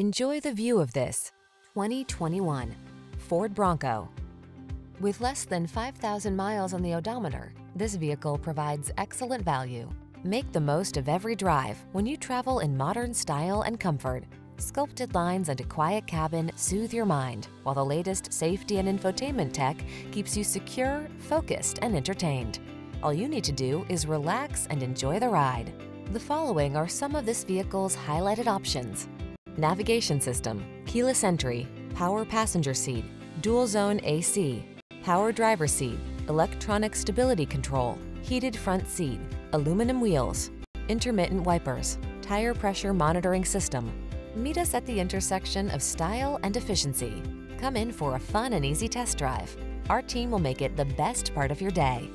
Enjoy the view of this 2021 Ford Bronco. With less than 5,000 miles on the odometer, this vehicle provides excellent value. Make the most of every drive when you travel in modern style and comfort. Sculpted lines and a quiet cabin soothe your mind, while the latest safety and infotainment tech keeps you secure, focused, and entertained. All you need to do is relax and enjoy the ride. The following are some of this vehicle's highlighted options. Navigation system, keyless entry, power passenger seat, dual zone AC, power driver seat, electronic stability control, heated front seat, aluminum wheels, intermittent wipers, tire pressure monitoring system. Meet us at the intersection of style and efficiency. Come in for a fun and easy test drive. Our team will make it the best part of your day.